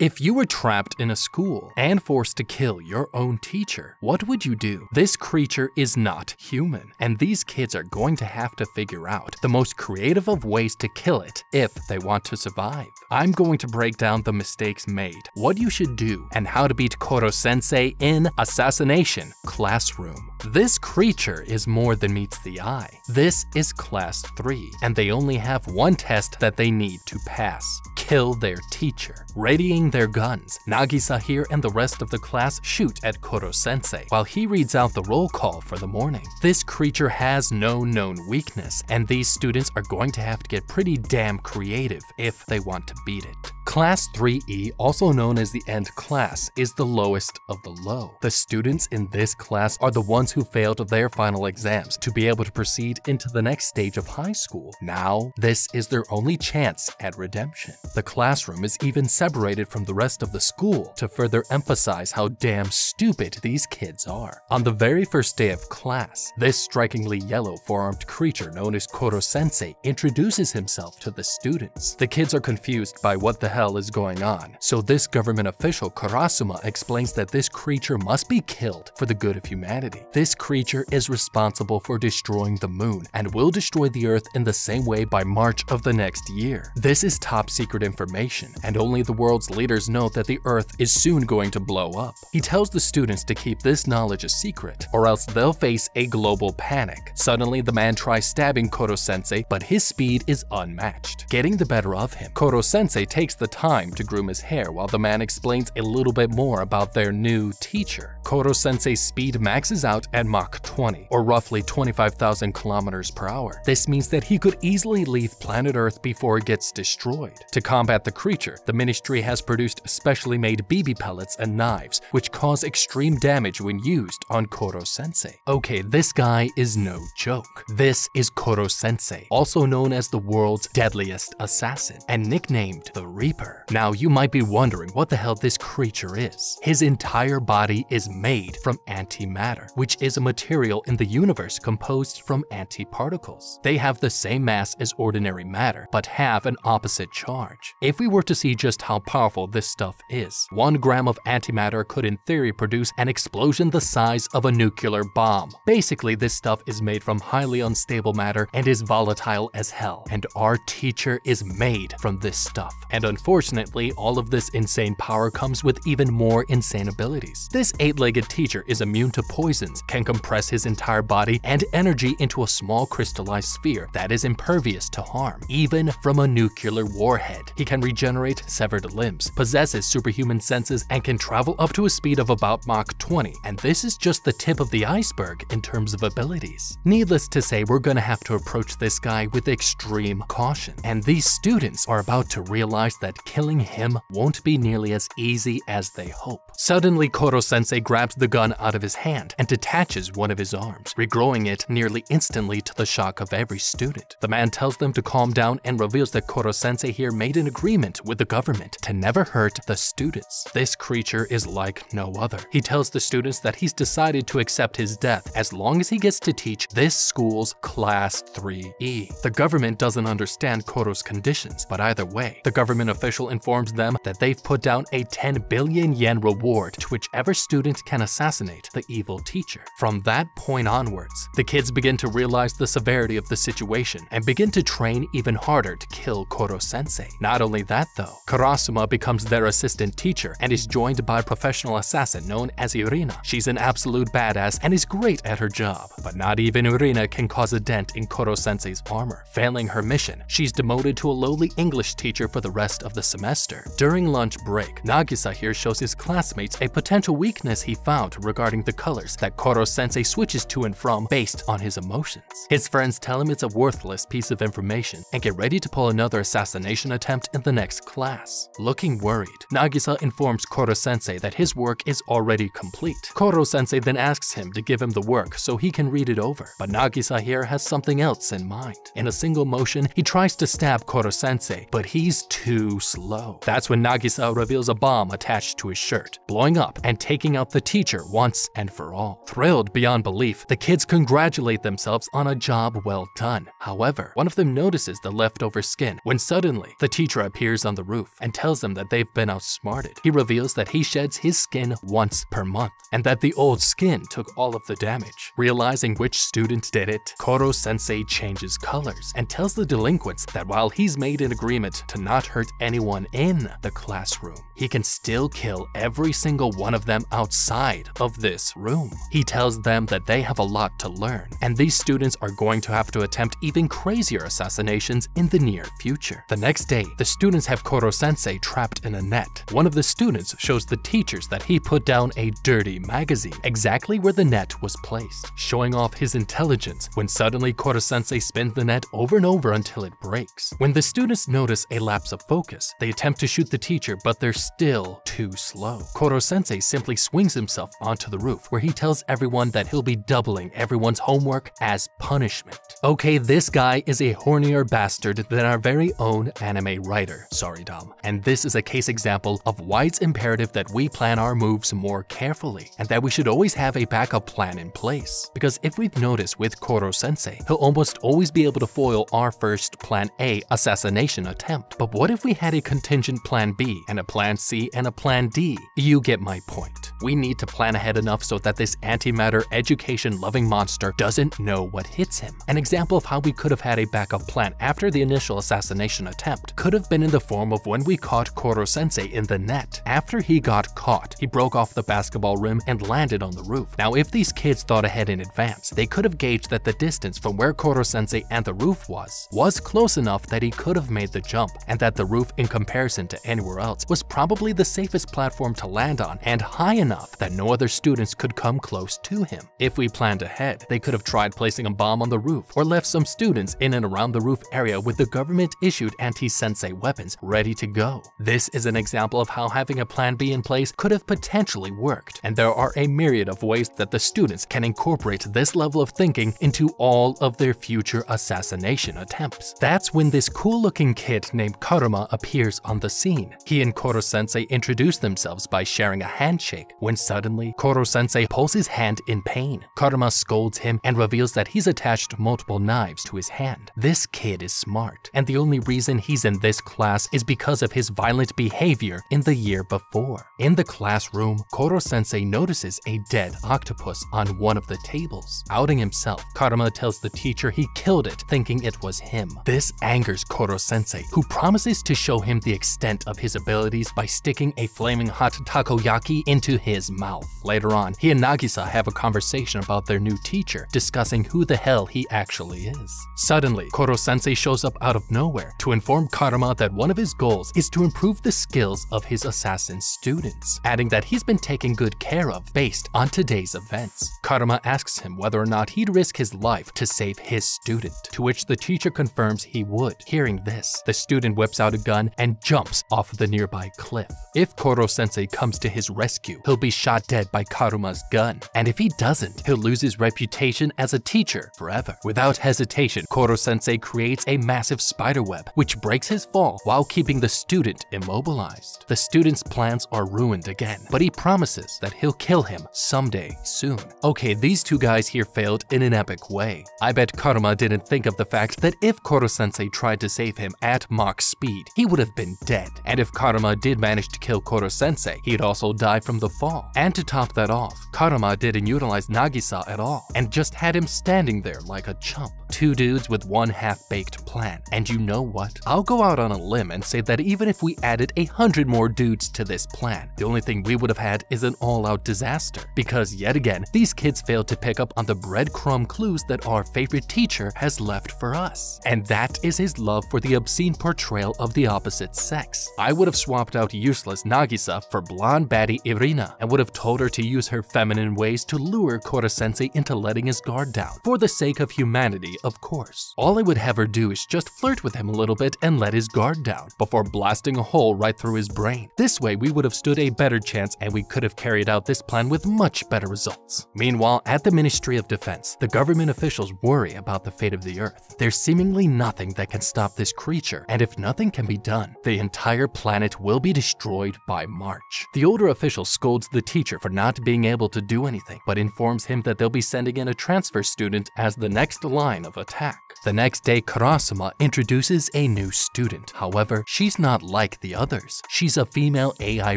If you were trapped in a school and forced to kill your own teacher, what would you do? This creature is not human, and these kids are going to have to figure out the most creative of ways to kill it if they want to survive. I'm going to break down the mistakes made, what you should do, and how to beat Koro Sensei in Assassination Classroom. This creature is more than meets the eye. This is Class 3, and they only have one test that they need to pass kill their teacher. Readying their guns, Nagisa here and the rest of the class shoot at Koro sensei while he reads out the roll call for the morning. This creature has no known weakness, and these students are going to have to get pretty damn creative if they want to beat it. Class 3E, also known as the end class, is the lowest of the low. The students in this class are the ones who failed their final exams to be able to proceed into the next stage of high school. Now, this is their only chance at redemption. The classroom is even separated from the rest of the school to further emphasize how damn stupid these kids are. On the very first day of class, this strikingly yellow four-armed creature known as Koro Sensei introduces himself to the students. The kids are confused by what the hell is going on. So this government official, Karasuma, explains that this creature must be killed for the good of humanity. This creature is responsible for destroying the moon and will destroy the earth in the same way by March of the next year. This is top secret information, and only the world's leaders know that the earth is soon going to blow up. He tells the students to keep this knowledge a secret, or else they'll face a global panic. Suddenly, the man tries stabbing Koro-sensei, but his speed is unmatched. Getting the better of him, Koro-sensei takes the time to groom his hair while the man explains a little bit more about their new teacher. Koro Sensei's speed maxes out at Mach 20, or roughly 25,000 kilometers per hour. This means that he could easily leave planet Earth before it gets destroyed. To combat the creature, the Ministry has produced specially made BB pellets and knives, which cause extreme damage when used on Koro Sensei. Okay, this guy is no joke. This is Koro Sensei, also known as the world's deadliest assassin, and nicknamed the Reaper. Now, you might be wondering what the hell this creature is. His entire body is made from antimatter, which is a material in the universe composed from antiparticles. They have the same mass as ordinary matter, but have an opposite charge. If we were to see just how powerful this stuff is, one gram of antimatter could in theory produce an explosion the size of a nuclear bomb. Basically, this stuff is made from highly unstable matter and is volatile as hell, and our teacher is made from this stuff. And unfortunately, all of this insane power comes with even more insane abilities. This eight-legged teacher is immune to poisons, can compress his entire body and energy into a small crystallized sphere that is impervious to harm, even from a nuclear warhead. He can regenerate severed limbs, possesses superhuman senses, and can travel up to a speed of about Mach 20, and this is just the tip of the iceberg in terms of abilities. Needless to say, we're gonna have to approach this guy with extreme caution, and these students are about to realize that killing him won't be nearly as easy as they hope. Suddenly, Koro-sensei grabs the gun out of his hand and detaches one of his arms, regrowing it nearly instantly to the shock of every student. The man tells them to calm down and reveals that Koro-sensei here made an agreement with the government to never hurt the students. This creature is like no other. He tells the students that he's decided to accept his death as long as he gets to teach this school's Class 3E. The government doesn't understand Koro's conditions, but either way, the government official informs them that they've put down a 10 billion yen reward to whichever student can assassinate the evil teacher. From that point onwards, the kids begin to realize the severity of the situation and begin to train even harder to kill Koro sensei. Not only that though, Karasuma becomes their assistant teacher and is joined by a professional assassin known as Irina. She's an absolute badass and is great at her job, but not even Irina can cause a dent in Koro sensei's armor. Failing her mission, she's demoted to a lowly English teacher for the rest of the semester. During lunch break, Nagisa here shows his classmates a potential weakness he found regarding the colors that Koro-sensei switches to and from based on his emotions. His friends tell him it's a worthless piece of information and get ready to pull another assassination attempt in the next class. Looking worried, Nagisa informs Koro-sensei that his work is already complete. Koro-sensei then asks him to give him the work so he can read it over, but Nagisa here has something else in mind. In a single motion, he tries to stab Koro-sensei, but he's too slow. That's when Nagisa reveals a bomb attached to his shirt, blowing up and taking out the teacher once and for all. Thrilled beyond belief, the kids congratulate themselves on a job well done. However, one of them notices the leftover skin when suddenly the teacher appears on the roof and tells them that they've been outsmarted. He reveals that he sheds his skin once per month and that the old skin took all of the damage. Realizing which student did it, Koro sensei changes colors and tells the delinquents that while he's made an agreement to not hurt anyone in the classroom, he can still kill every single one of them outside of this room. He tells them that they have a lot to learn, and these students are going to have to attempt even crazier assassinations in the near future. The next day, the students have Koro-sensei trapped in a net. One of the students shows the teachers that he put down a dirty magazine exactly where the net was placed, showing off his intelligence when suddenly Koro-sensei spins the net over and over until it breaks. When the students notice a lapse of focus, they attempt to shoot the teacher, but they're still too slow. Koro-sensei simply swings himself onto the roof where he tells everyone that he'll be doubling everyone's homework as punishment. Okay, this guy is a hornier bastard than our very own anime writer, sorry Dom, and this is a case example of why it's imperative that we plan our moves more carefully and that we should always have a backup plan in place. Because if we've noticed with Koro-sensei, he'll almost always be able to foil our first plan A assassination attempt. But what if we had a contingent plan B and a plan C and a plan D? You get my point. We need to plan ahead enough so that this antimatter education-loving monster doesn't know what hits him. An example of how we could have had a backup plan after the initial assassination attempt could have been in the form of when we caught Koro-sensei in the net. After he got caught, he broke off the basketball rim and landed on the roof. Now if these kids thought ahead in advance, they could have gauged that the distance from where Koro-sensei and the roof was, was close enough that he could have made the jump, and that the roof in comparison to anywhere else was probably the safest platform to land on and high enough that no other students could come close to him. If we planned ahead, they could have tried placing a bomb on the roof or left some students in and around the roof area with the government-issued anti-sensei weapons ready to go. This is an example of how having a plan B in place could have potentially worked, and there are a myriad of ways that the students can incorporate this level of thinking into all of their future assassination attempts. That's when this cool-looking kid named Karuma appears on the scene. He and Koro-sensei introduce themselves by sharing a handshake, when suddenly Koro-sensei pulls his hand in pain. Karuma scolds him and reveals that he's attached multiple knives to his hand. This kid is smart, and the only reason he's in this class is because of his violent behavior in the year before. In the classroom, Koro-sensei notices a dead octopus on one of the tables. Outing himself, Karuma tells the teacher he killed it, thinking it was him. This angers Koro-sensei, who promises to show him the extent of his abilities by sticking a flaming hot takoyaki into his mouth. Later on, he and Nagisa have a conversation about their new teacher, discussing who the hell he actually is. Suddenly, Koro-sensei shows up out of nowhere to inform Karuma that one of his goals is to improve the skills of his assassin students, adding that he's been taken good care of based on today's events. Karuma asks him whether or not he'd risk his life to save his student, to which the teacher confirms he would. Hearing this, the student whips out a gun and jumps off the nearby cliff. If Koro-sensei comes to his rescue, he'll be shot dead by Karuma's gun, and if he doesn't, he'll lose his reputation as a teacher forever. Without hesitation, Koro-sensei creates a massive spider web, which breaks his fall while keeping the student immobilized. The student's plans are ruined again, but he promises that he'll kill him someday soon. Okay, these two guys here failed in an epic way. I bet Karuma didn't think of the fact that if Koro-sensei tried to save him at Mach speed, he would have been dead. And if Karuma did manage to kill Koro-sensei, he'd also die from the fall. And to top that off, Karuma didn't utilize Nagisa at all, and just had him standing there like a chump. Two dudes with one half-baked plan. And you know what? I'll go out on a limb and say that even if we added a hundred more dudes to this plan, the only thing we would have had is an all-out disaster. Because yet again, these kids failed to pick up on the breadcrumb clues that our favorite teacher has left for us. And that is his love for the obscene portrayal of the opposite sex. I would have swapped out useless Nagisa for blonde baddie Irina and would have told her to use her feminine ways to lure Koro-sensei into letting his guard down, for the sake of humanity, of course. All I would have her do is just flirt with him a little bit and let his guard down, before blasting a hole right through his brain. This way, we would have stood a better chance and we could have carried out this plan with much better results. Meanwhile, at the Ministry of Defense, the government officials worry about the fate of the Earth. There's seemingly nothing that can stop this creature, and if nothing can be done, the entire planet will be destroyed by March. The older official scolds the teacher for not being able to do anything, but informs him that they'll be sending in a transfer student as the next line of attack. The next day, Karasuma introduces a new student. However, she's not like the others. She's a female AI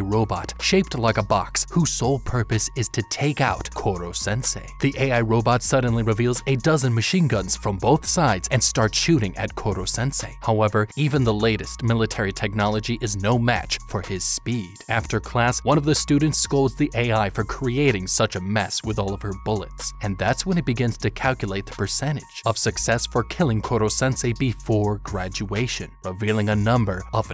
robot shaped like a box whose sole purpose is to take out Koro sensei. The AI robot suddenly reveals a dozen machine guns from both sides and starts shooting at Koro sensei. However, even the latest military technology is no match for his speed. After class, one of the students scolds the AI for creating such a mess with all of her bullets, and that's when it begins to calculate the percentage of success for killing Koro sensei before graduation, revealing a number of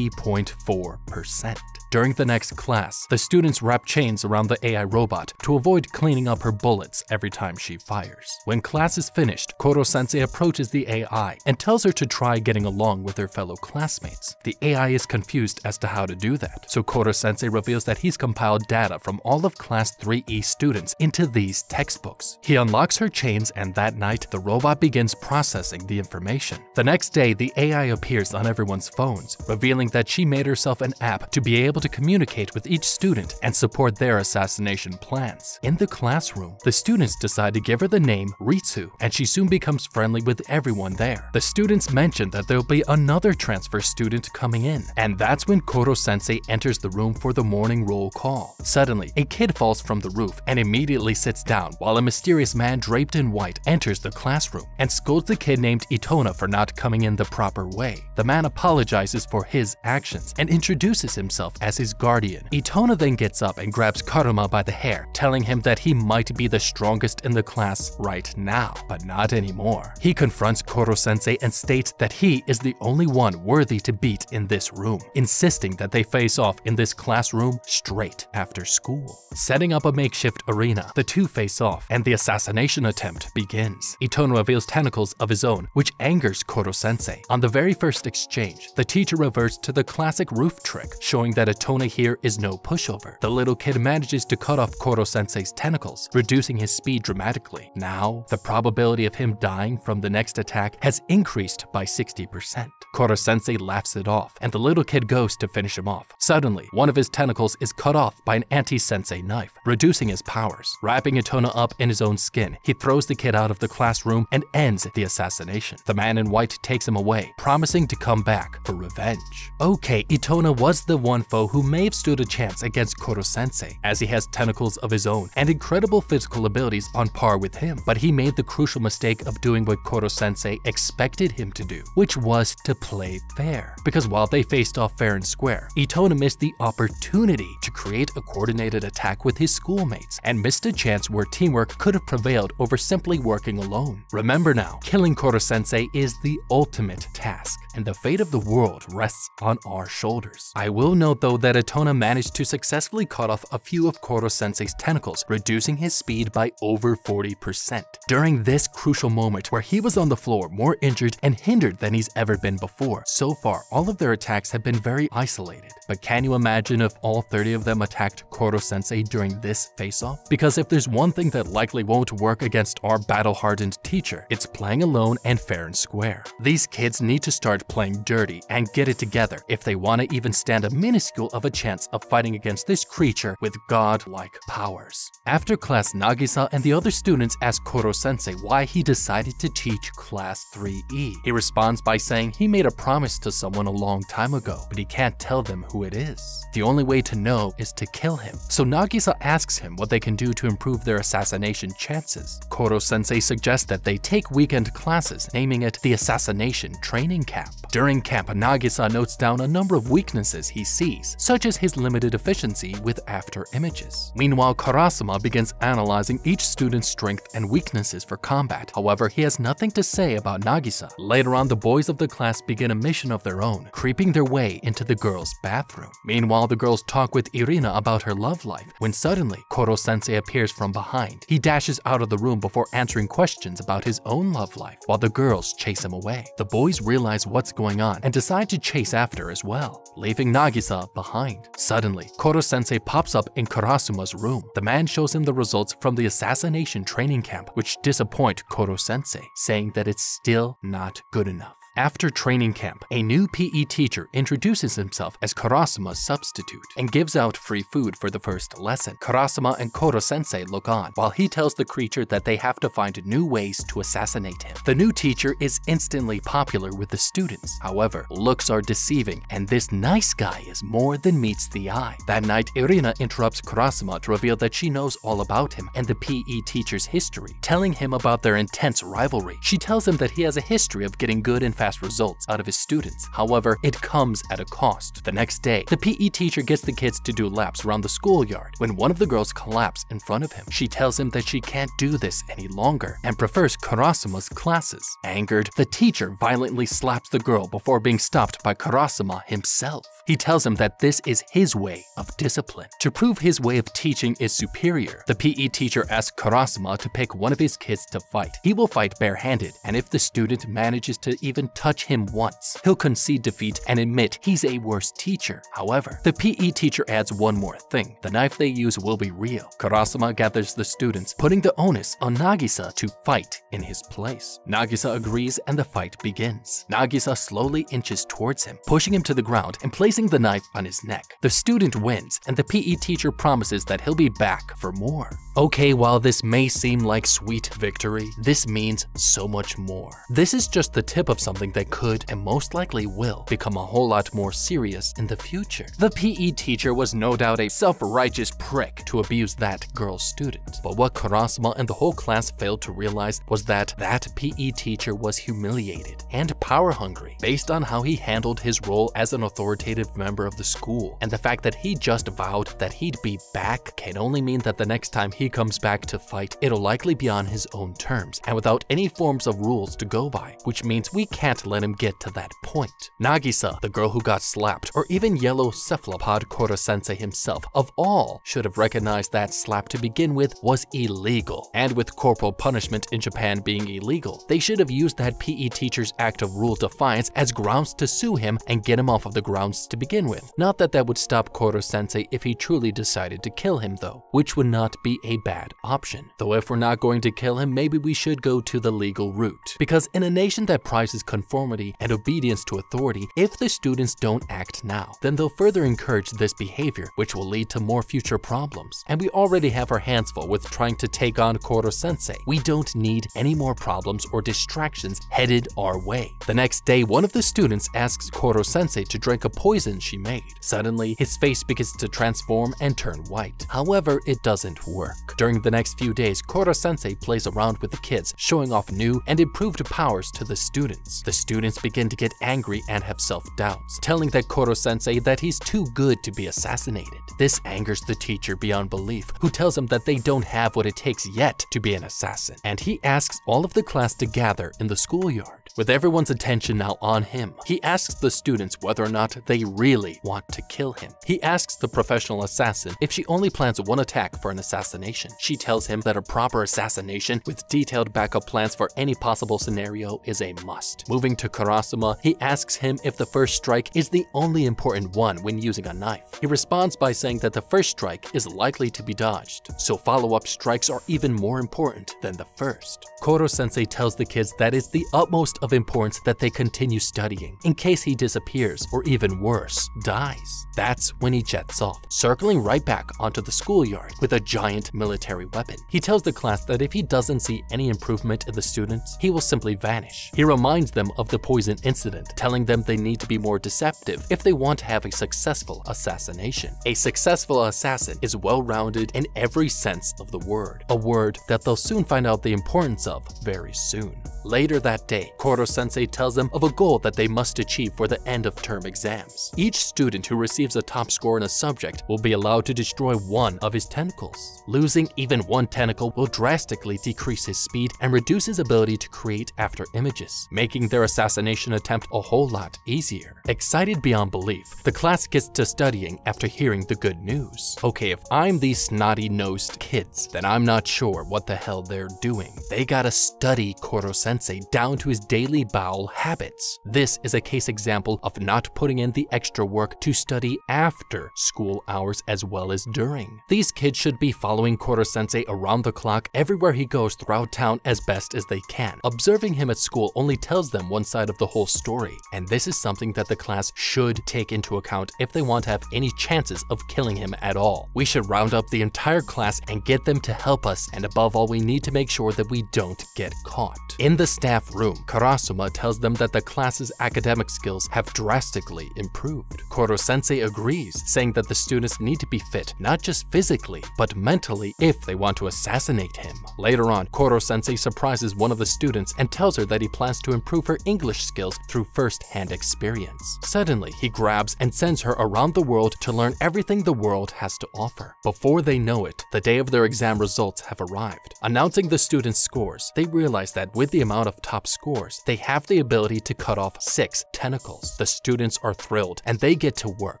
90.4%. During the next class, the students wrap chains around the AI robot to avoid cleaning up her bullets every time she fires. When class is finished, Koro-sensei approaches the AI and tells her to try getting along with her fellow classmates. The AI is confused as to how to do that, so Koro-sensei reveals that he's compiled data from all of Class 3E students into these textbooks. He unlocks her chains and that night, the robot begins processing the information. The next day, the AI appears on everyone's phones, revealing that she made herself an app to be able to communicate with each student and support their assassination plans. In the classroom, the students decide to give her the name Ritsu, and she soon becomes friendly with everyone there. The students mention that there'll be another transfer student coming in, and that's when Koro-sensei enters the room for the morning roll call. Suddenly, a kid falls from the roof and immediately sits down while a mysterious man draped in white enters the classroom and scolds the kid named Itona for not coming in the proper way. The man apologizes for his actions and introduces himself as his guardian. Itona then gets up and grabs Karuma by the hair, telling him that he might be the strongest in the class right now, but not anymore. He confronts Koro-sensei and states that he is the only one worthy to beat in this room, insisting that they face off in this classroom straight after school. Setting up a makeshift arena, the two face off, and the assassination attempt begins. Itona reveals tentacles of his own, which angers Koro-sensei. On the very first exchange, the teacher reverts to the classic roof trick, showing that Itona here is no pushover. The little kid manages to cut off Koro-sensei's tentacles, reducing his speed dramatically. Now, the probability of him dying from the next attack has increased by 60%. Koro-sensei laughs it off, and the little kid goes to finish him off. Suddenly, one of his tentacles is cut off by an anti-sensei knife, reducing his powers. Wrapping Itona up in his own skin, he throws the kid out of the classroom and ends the assassination. The man in white takes him away, promising to come back for revenge. Okay, Itona was the one foe who may have stood a chance against Koro-sensei, as he has tentacles of his own and incredible physical abilities on par with him, but he made the crucial mistake of doing what Koro-sensei expected him to do, which was to play fair. Because while they faced off fair and square, Itona missed the opportunity to create a coordinated attack with his schoolmates and missed a chance where teamwork could have prevailed over simply working alone. Remember now, killing Koro-sensei is the ultimate task, and the fate of the world rests on our shoulders. I will note though that Itona managed to successfully cut off a few of Koro-sensei's tentacles, reducing his speed by over 40%. During this crucial moment where he was on the floor more injured and hindered than he's ever been before, so far all of their attacks have been very isolated. But can you imagine if all 30 of them attacked Koro-sensei during this face-off? Because if there's one thing that likely won't work against our battle-hardened teacher, it's playing alone and fair and square. These kids need to start playing dirty and get it together if they want to even stand a minuscule of a chance of fighting against this creature with god-like powers. After class, Nagisa and the other students ask Koro-sensei why he decided to teach class 3E. He responds by saying he made a promise to someone a long time ago, but he can't tell them who it is. The only way to know is to kill him. So Nagisa asks him what they can do to improve their assassination chances. Koro-sensei suggests that they take weekend classes, naming it the Assassination Training Camp. During camp, Nagisa notes down a number of weaknesses he sees, such as his limited efficiency with after images. Meanwhile, Karasuma begins analyzing each student's strength and weaknesses for combat. However, he has nothing to say about Nagisa. Later on, the boys of the class begin a mission of their own, creeping their way into the girls' bathroom. Meanwhile, the girls talk with Irina about her love life, when suddenly, Koro-sensei appears from behind. He dashes out of the room before answering questions about his own love life, while the girls chase him away. The boys realize what's going on and decide to chase after as well, leaving Nagisa behind. Suddenly, Koro-sensei pops up in Karasuma's room. The man shows him the results from the assassination training camp, which disappoint Koro-sensei, saying that it's still not good enough. After training camp, a new PE teacher introduces himself as Karasuma's substitute and gives out free food for the first lesson. Karasuma and Koro sensei look on while he tells the creature that they have to find new ways to assassinate him. The new teacher is instantly popular with the students. However, looks are deceiving and this nice guy is more than meets the eye. That night, Irina interrupts Karasuma to reveal that she knows all about him and the PE teacher's history, telling him about their intense rivalry. She tells him that he has a history of getting good and fast results out of his students. However, it comes at a cost. The next day, the PE teacher gets the kids to do laps around the schoolyard when one of the girls collapses in front of him. She tells him that she can't do this any longer and prefers Karasuma's classes. Angered, the teacher violently slaps the girl before being stopped by Karasuma himself. He tells him that this is his way of discipline. To prove his way of teaching is superior, the PE teacher asks Karasuma to pick one of his kids to fight. He will fight barehanded, and if the student manages to even touch him once, he'll concede defeat and admit he's a worse teacher. However, the PE teacher adds one more thing. The knife they use will be real. Karasuma gathers the students, putting the onus on Nagisa to fight in his place. Nagisa agrees and the fight begins. Nagisa slowly inches towards him, pushing him to the ground and placing the knife on his neck. The student wins, and the PE teacher promises that he'll be back for more. Okay, while this may seem like sweet victory, this means so much more. This is just the tip of something that could, and most likely will, become a whole lot more serious in the future. The PE teacher was no doubt a self-righteous prick to abuse that girl student, but what Karasuma and the whole class failed to realize was that that PE teacher was humiliated and power-hungry based on how he handled his role as an authoritative member of the school, and the fact that he just vowed that he'd be back can only mean that the next time he comes back to fight, it'll likely be on his own terms and without any forms of rules to go by, which means we can't let him get to that point. Nagisa, the girl who got slapped, or even yellow cephalopod Koro sensei himself, of all, should have recognized that slap to begin with was illegal. And with corporal punishment in Japan being illegal, they should have used that PE teacher's act of rule defiance as grounds to sue him and get him off of the grounds to begin with. Not that that would stop Koro sensei if he truly decided to kill him though, which would not be a bad option. Though if we're not going to kill him, maybe we should go to the legal route. Because in a nation that prizes conformity and obedience to authority, if the students don't act now, then they'll further encourage this behavior, which will lead to more future problems. And we already have our hands full with trying to take on Koro sensei. We don't need any more problems or distractions headed our way. The next day, one of the students asks Koro sensei to drink a poison she made. Suddenly, his face begins to transform and turn white. However, it doesn't work. During the next few days, Koro sensei plays around with the kids, showing off new and improved powers to the students. The students begin to get angry and have self-doubts, telling that Koro sensei that he's too good to be assassinated. This angers the teacher beyond belief, who tells him that they don't have what it takes yet to be an assassin, and he asks all of the class to gather in the schoolyard. With everyone's attention now on him, he asks the students whether or not they really want to kill him. He asks the professional assassin if she only plans one attack for an assassination. She tells him that a proper assassination with detailed backup plans for any possible scenario is a must. Moving to Karasuma, he asks him if the first strike is the only important one when using a knife. He responds by saying that the first strike is likely to be dodged, so follow-up strikes are even more important than the first. Koro sensei tells the kids that it's the utmost of importance that they continue studying in case he disappears or even worse, dies. That's when he jets off, circling right back onto the schoolyard with a giant military weapon. He tells the class that if he doesn't see any improvement in the students, he will simply vanish. He reminds them of the poison incident, telling them they need to be more deceptive if they want to have a successful assassination. A successful assassin is well-rounded in every sense of the word, a word that they'll soon find out the importance of very soon. Later that day, Koro sensei tells them of a goal that they must achieve for the end of term exams. Each student who receives a top score in a subject will be allowed to destroy one of his tentacles. Losing even one tentacle will drastically decrease his speed and reduce his ability to create after images, making their assassination attempt a whole lot easier. Excited beyond belief, the class gets to studying after hearing the good news. Okay, if I'm these snotty-nosed kids, then I'm not sure what the hell they're doing. They gotta study Koro sensei down to his daily daily bowel habits. This is a case example of not putting in the extra work to study after school hours as well as during. These kids should be following Koro sensei around the clock everywhere he goes throughout town as best as they can. Observing him at school only tells them one side of the whole story, and this is something that the class should take into account if they want to have any chances of killing him at all. We should round up the entire class and get them to help us, and above all, we need to make sure that we don't get caught. In the staff room, Karasuma tells them that the class's academic skills have drastically improved. Koro sensei agrees, saying that the students need to be fit, not just physically, but mentally if they want to assassinate him. Later on, Koro sensei surprises one of the students and tells her that he plans to improve her English skills through first-hand experience. Suddenly, he grabs and sends her around the world to learn everything the world has to offer. Before they know it, the day of their exam results have arrived. Announcing the students' scores, they realize that with the amount of top scores, they have the ability to cut off six tentacles. The students are thrilled, and they get to work,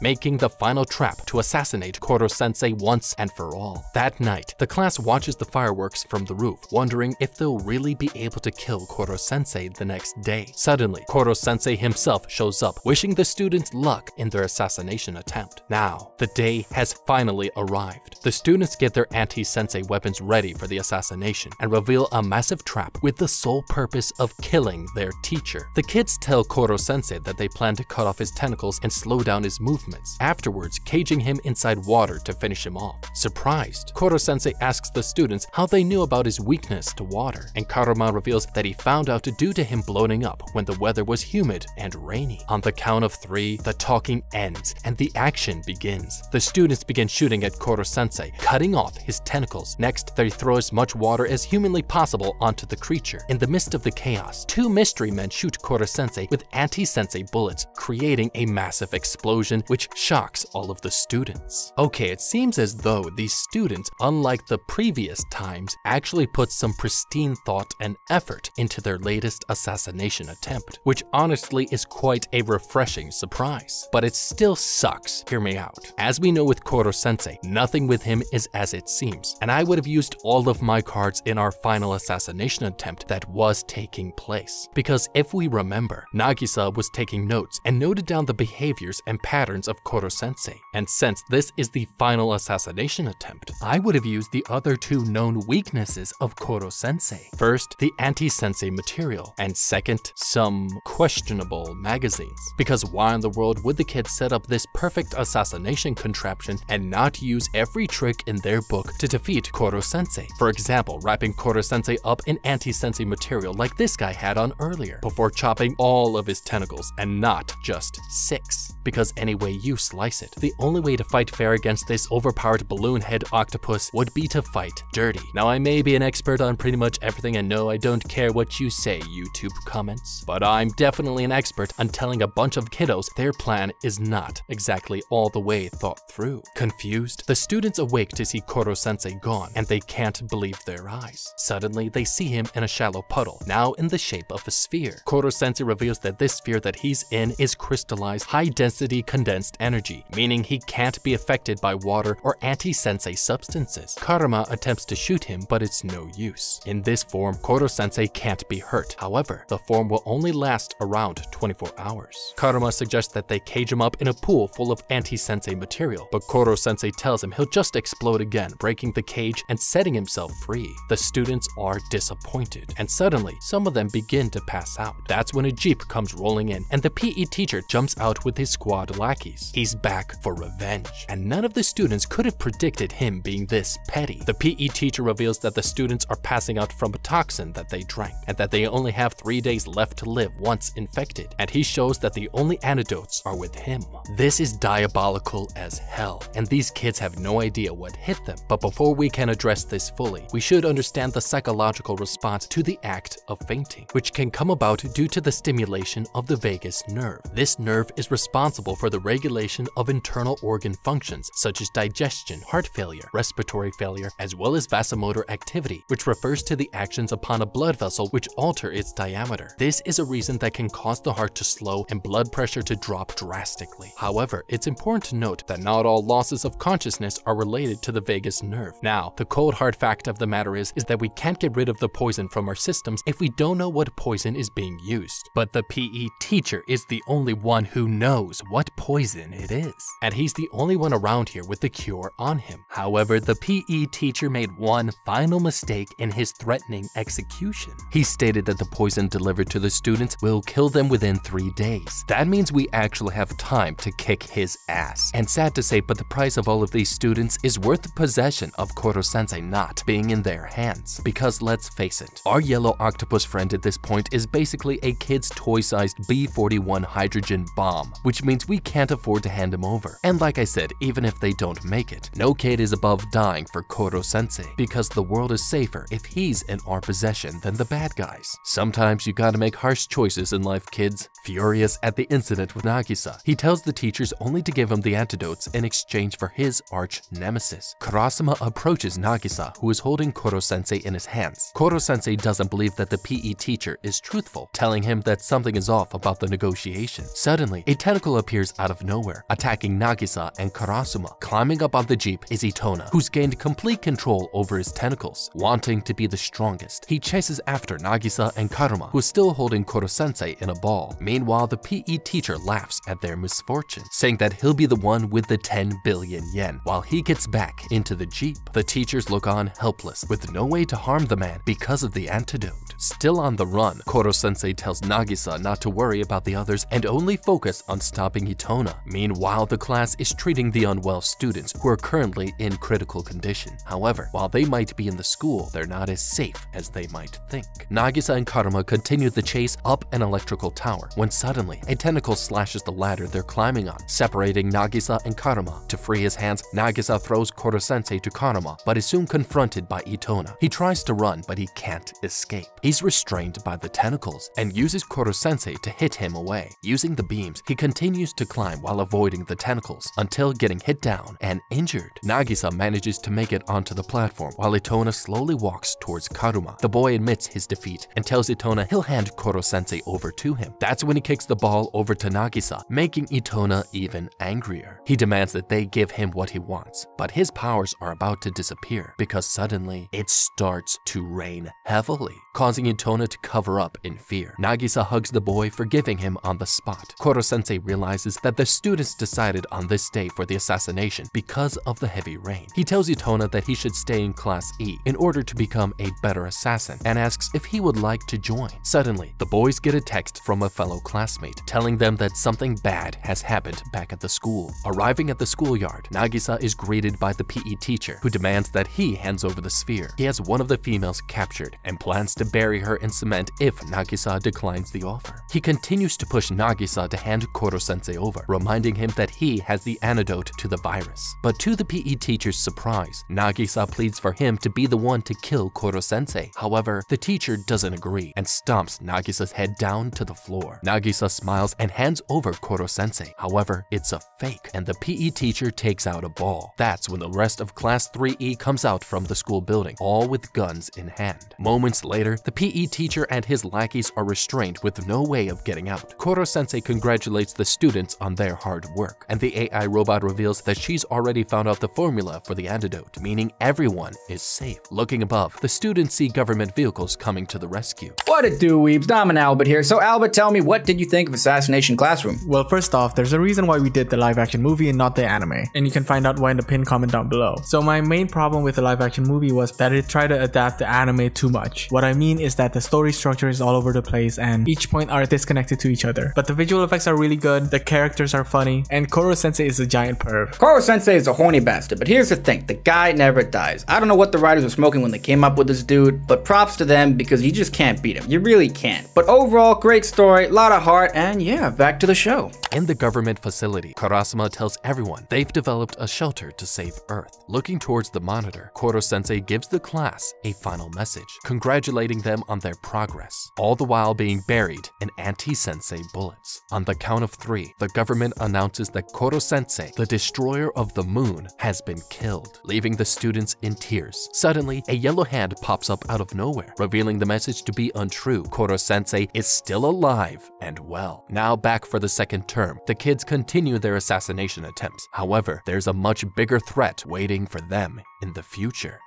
making the final trap to assassinate Koro-sensei once and for all. That night, the class watches the fireworks from the roof, wondering if they'll really be able to kill Koro-sensei the next day. Suddenly, Koro-sensei himself shows up, wishing the students luck in their assassination attempt. Now, the day has finally arrived. The students get their anti-sensei weapons ready for the assassination and reveal a massive trap with the sole purpose of killing their teacher. The kids tell Koro-sensei that they plan to cut off his tentacles and slow down his movements, afterwards caging him inside water to finish him off. Surprised, Koro-sensei asks the students how they knew about his weakness to water, and Karuma reveals that he found out due to him bloating up when the weather was humid and rainy. On the count of three, the talking ends and the action begins. The students begin shooting at Koro-sensei, cutting off his tentacles. Next, they throw as much water as humanly possible onto the creature. In the midst of the chaos, two mystery men shoot Koro-sensei with anti-sensei bullets, creating a massive explosion which shocks all of the students. Okay, it seems as though these students, unlike the previous times, actually put some pristine thought and effort into their latest assassination attempt, which honestly is quite a refreshing surprise. But it still sucks, hear me out. As we know with Koro-sensei, nothing with him is as it seems, and I would have used all of my cards in our final assassination attempt that was taking place. Because if we remember, Nagisa was taking notes and noted down the behaviors and patterns of Koro-sensei, and since this is the final assassination attempt, I would have used the other two known weaknesses of Koro-sensei. First, the anti-sensei material, and second, some questionable magazines. Because why in the world would the kids set up this perfect assassination contraption and not use every trick in their book to defeat Koro-sensei? For example, wrapping Koro-sensei up in anti-sensei material like this guy had on earlier, before chopping all of his tentacles and not just six. Because any way you slice it, the only way to fight fair against this overpowered balloon head octopus would be to fight dirty. Now I may be an expert on pretty much everything and no I don't care what you say YouTube comments, but I'm definitely an expert on telling a bunch of kiddos their plan is not exactly all the way thought through. Confused, the students awake to see Koro-sensei gone and they can't believe their eyes. Suddenly they see him in a shallow puddle, now in the shape of a sphere. Koro-sensei reveals that this sphere that he's in is crystallized high-density condensed energy, meaning he can't be affected by water or anti-sensei substances. Karuma attempts to shoot him, but it's no use. In this form, Koro-sensei can't be hurt. However, the form will only last around 24 hours. Karuma suggests that they cage him up in a pool full of anti-sensei material, but Koro-sensei tells him he'll just explode again, breaking the cage and setting himself free. The students are disappointed, and suddenly, some of them begin to pass out. That's when a jeep comes rolling in, and the PE teacher jumps out with his squad lackeys. He's back for revenge, and none of the students could have predicted him being this petty. The PE teacher reveals that the students are passing out from a toxin that they drank, and that they only have three days left to live once infected, and he shows that the only antidotes are with him. This is diabolical as hell, and these kids have no idea what hit them. But before we can address this fully, we should understand the psychological response to the act of fainting, which can come about due to the stimulation of the vagus nerve. This nerve is responsible responsible for the regulation of internal organ functions such as digestion, heart failure, respiratory failure, as well as vasomotor activity, which refers to the actions upon a blood vessel which alter its diameter. This is a reason that can cause the heart to slow and blood pressure to drop drastically. However, it's important to note that not all losses of consciousness are related to the vagus nerve. Now, the cold hard fact of the matter is, is that we can't get rid of the poison from our systems if we don't know what poison is being used. But the PE teacher is the only one who knows what poison it is. And he's the only one around here with the cure on him. However, the PE teacher made one final mistake in his threatening execution. He stated that the poison delivered to the students will kill them within three days. That means we actually have time to kick his ass. And sad to say, but the price of all of these students is worth the possession of Koro-sensei not being in their hands. Because let's face it, our yellow octopus friend at this point is basically a kid's toy-sized B-41 hydrogen bomb, which means we can't afford to hand him over. And like I said, even if they don't make it, no kid is above dying for Koro-sensei, because the world is safer if he's in our possession than the bad guys. Sometimes you gotta make harsh choices in life, kids. Furious at the incident with Nagisa, he tells the teachers only to give him the antidotes in exchange for his arch nemesis. Karasuma approaches Nagisa, who is holding Koro-sensei in his hands. Koro-sensei doesn't believe that the PE teacher is truthful, telling him that something is off about the negotiation. Suddenly, a tentacle appears out of nowhere, attacking Nagisa and Karasuma. Climbing up on the jeep is Itona, who's gained complete control over his tentacles. Wanting to be the strongest, he chases after Nagisa and Karuma, who is still holding Koro-sensei in a ball. Meanwhile, the PE teacher laughs at their misfortune, saying that he'll be the one with the 10 billion yen, while he gets back into the jeep. The teachers look on helpless, with no way to harm the man because of the antidote. Still on the run, Koro-sensei tells Nagisa not to worry about the others and only focus on stopping Itona. Meanwhile, the class is treating the unwell students who are currently in critical condition. However, while they might be in the school, they're not as safe as they might think. Nagisa and Karuma continue the chase up an electrical tower when suddenly a tentacle slashes the ladder they're climbing on, separating Nagisa and Karuma. To free his hands, Nagisa throws Koro-sensei to Karuma, but is soon confronted by Itona. He tries to run, but he can't escape. He's restrained by the tentacles and uses Koro-sensei to hit him away. Using the beams, he continues to climb while avoiding the tentacles until getting hit down and injured. Nagisa manages to make it onto the platform while Itona slowly walks towards Karuma. The boy admits his defeat and tells Itona he'll hand Koro-sensei over to him. That's when he kicks the ball over to Nagisa, making Itona even angrier. He demands that they give him what he wants, but his powers are about to disappear because suddenly it starts to rain heavily, causing Itona to cover up in fear. Nagisa hugs the boy, forgiving him on the spot. Koro-sensei realizes that the students decided on this day for the assassination because of the heavy rain. He tells Itona that he should stay in Class E in order to become a better assassin and asks if he would like to join. Suddenly, the boys get a text from a fellow classmate telling them that something bad has happened back at the school. Arriving at the schoolyard, Nagisa is greeted by the PE teacher who demands that he hands over the sphere. He has one of the females captured and plans to bury her in cement if Nagisa declines the offer. He continues to push Nagisa to hand Koro-sensei over, reminding him that he has the antidote to the virus. But to the PE teacher's surprise, Nagisa pleads for him to be the one to kill Koro-sensei. However, the teacher doesn't agree and stomps Nagisa's head down to the floor. Nagisa smiles and hands over Koro-sensei. However, it's a fake, and the PE teacher takes out a ball. That's when the rest of Class 3E comes out from the school building, all with guns in hand. Moments later, the PE teacher and his lackeys are restrained with no way of getting out. Koro-sensei congratulates the students on their hard work, and the AI robot reveals that she's already found out the formula for the antidote, meaning everyone is safe. Looking above, the students see government vehicles coming to the rescue. What it do, weebs? Dom and Albert here. So, Albert, tell me, what did you think of Assassination Classroom? Well, first off, there's a reason why we did the live action movie and not the anime, and you can find out why in the pinned comment down below. So my main problem with the live action movie was that it tried to adapt the anime too much. What I mean is that the story structure is all over the place and each point are disconnected to each other. But the visual effects are really good, the characters are funny, and Koro Sensei is a giant perv. Koro Sensei is a horny bastard, but here's the thing the guy never dies. I don't know what the writers were smoking when they came up with this dude, but props to them because you just can't beat him. You really can't. But overall, great story, a lot of heart, and yeah, back to the show. In the government facility, Karasuma tells everyone they've developed a shelter to save Earth. Looking towards the monitor, Koro-sensei gives the class a final message, congratulating them on their progress, all the while being buried in anti-sensei bullets. On the count of three, the government announces that Koro Sensei, the destroyer of the moon, has been killed, leaving the students in tears. Suddenly, a yellow hand pops up out of nowhere, revealing the message to be untrue. Koro Sensei is still alive and well. Now back for the second term, the kids continue their assassination attempts. However, there's a much bigger threat waiting for them in the future.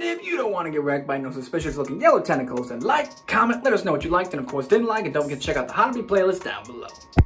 And if you don't want to get wrecked by no suspicious looking yellow tentacles, then like, comment, let us know what you liked and of course didn't like, and don't forget to check out the How to Be playlist down below.